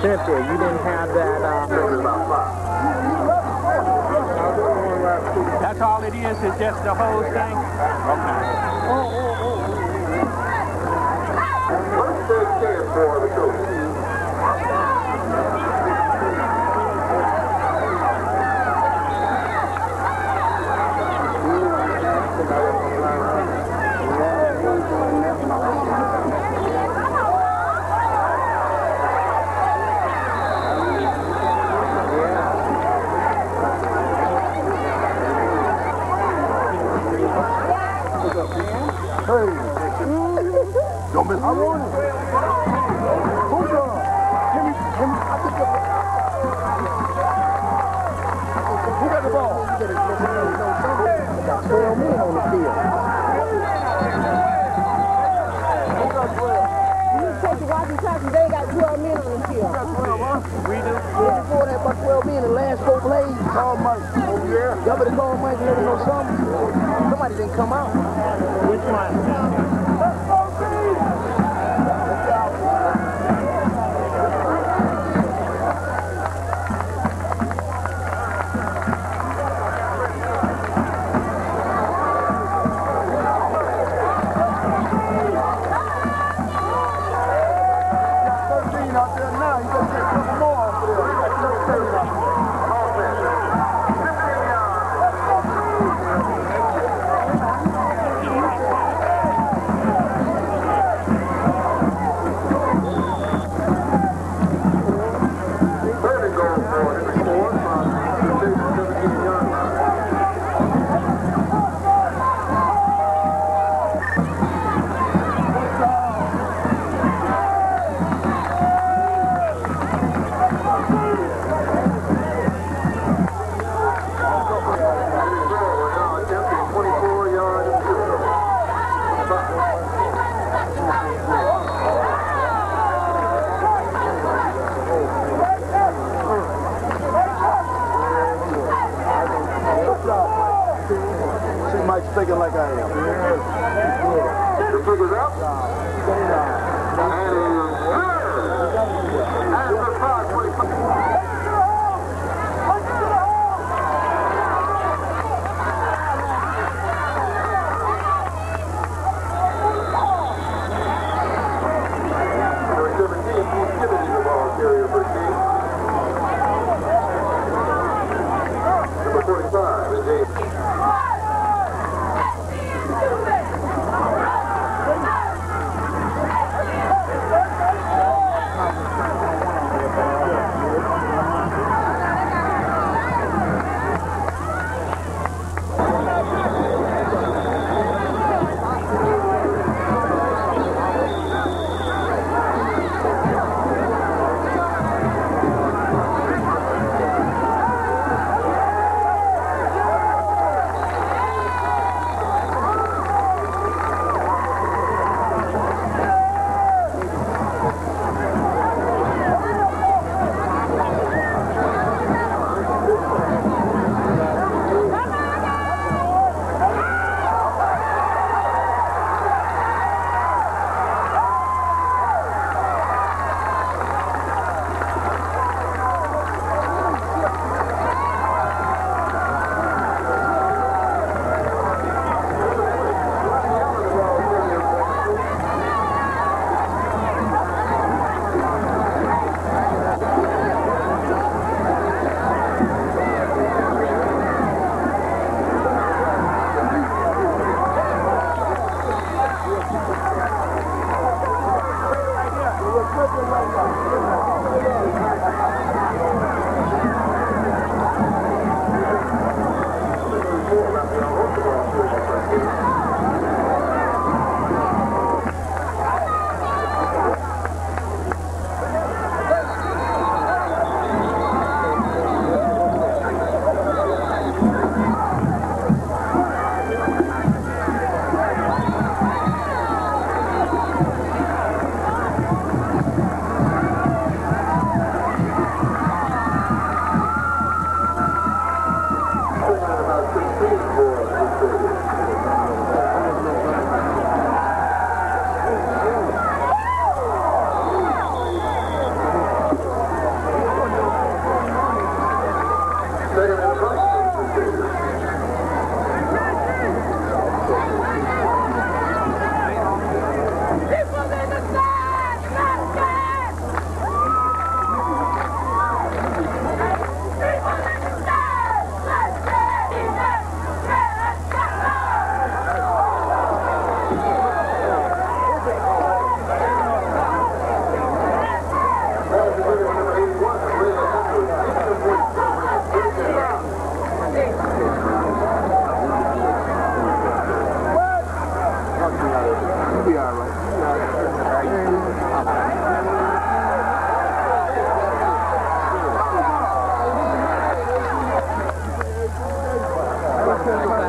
Cynthia, you didn't have that. Uh, That's all it is, It's just the whole thing? Okay. Oh, oh, oh. For the coach? figured out.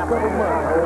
seven months.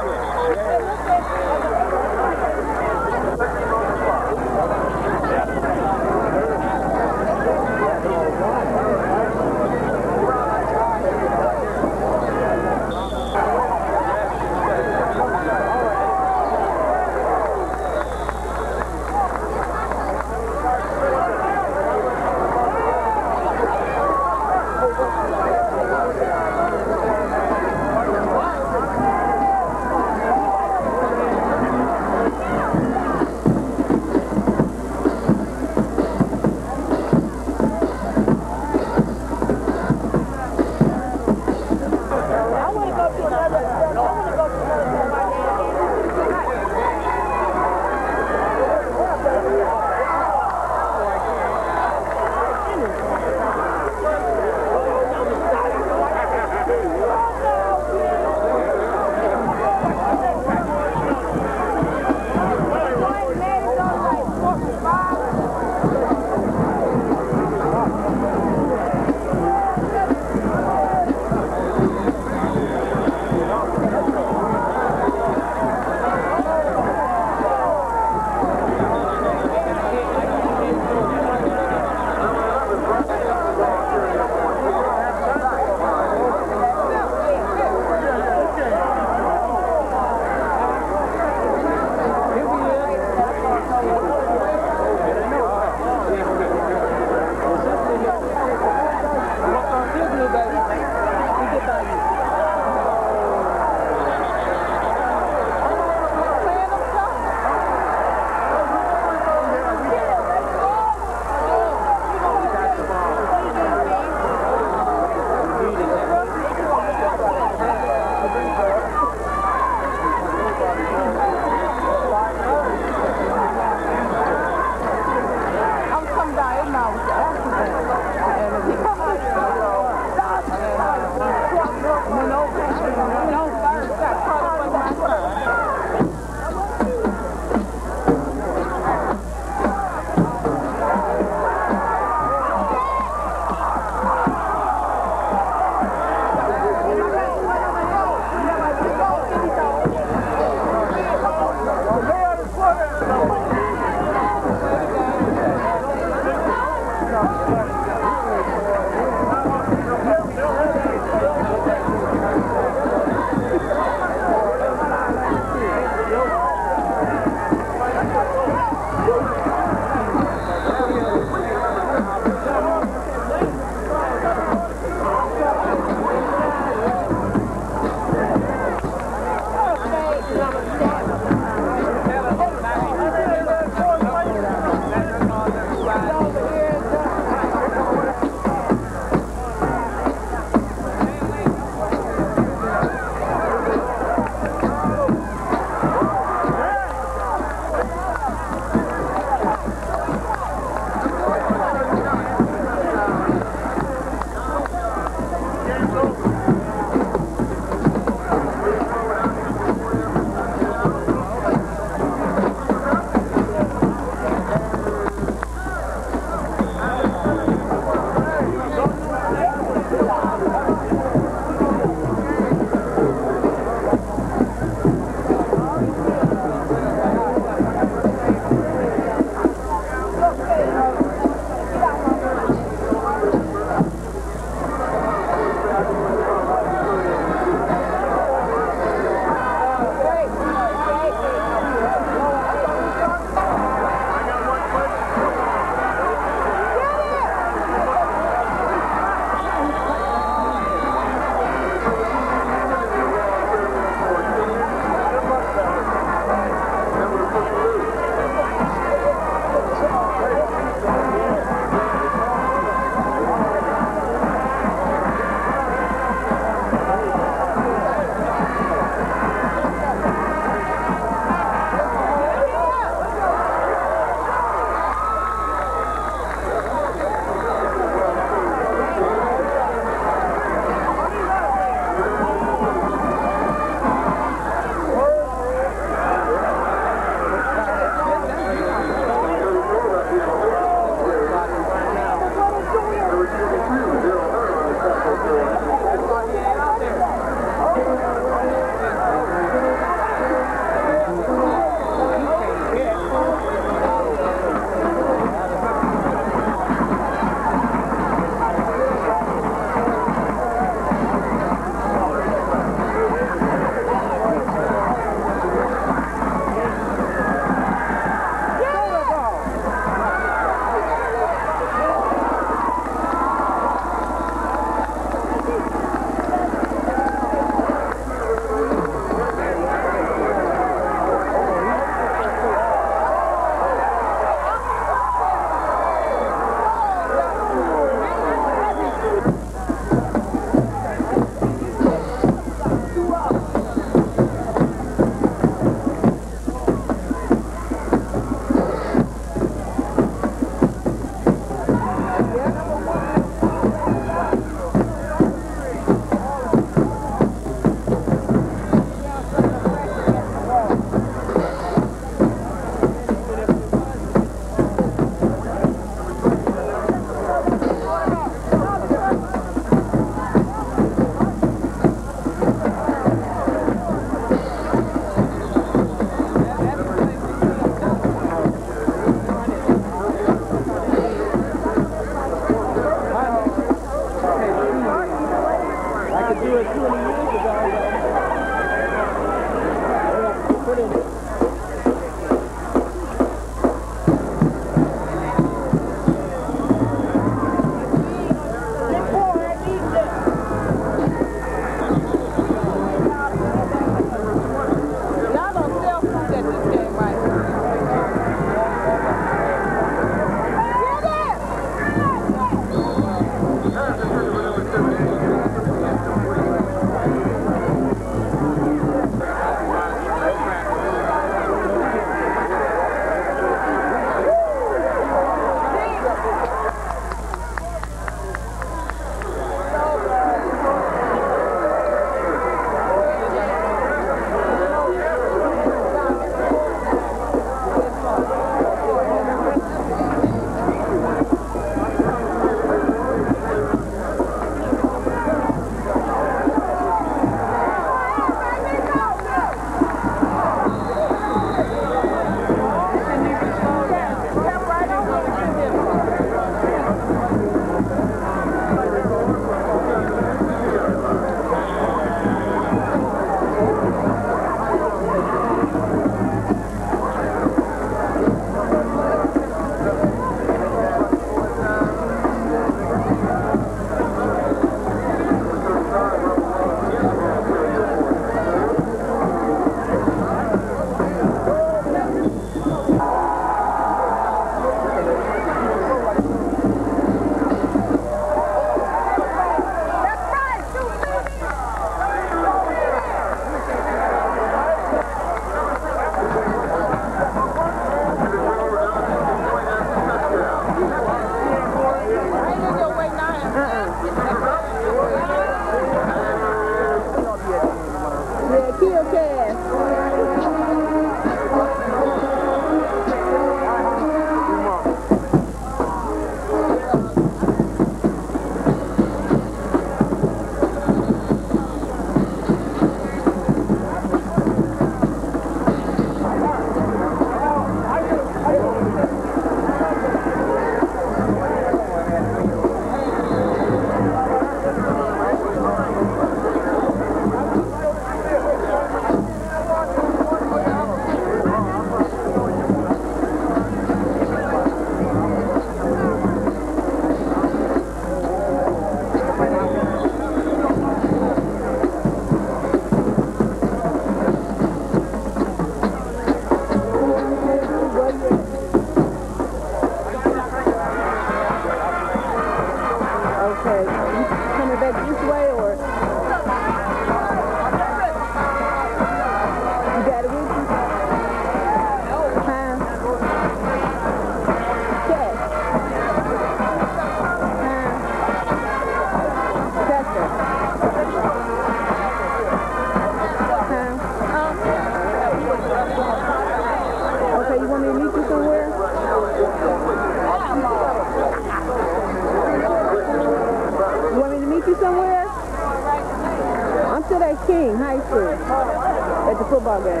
King High School at the football game.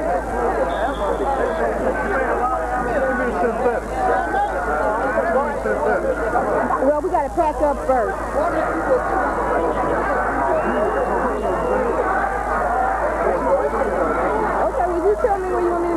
Well, we got to pack up first. Okay, will you tell me where you want me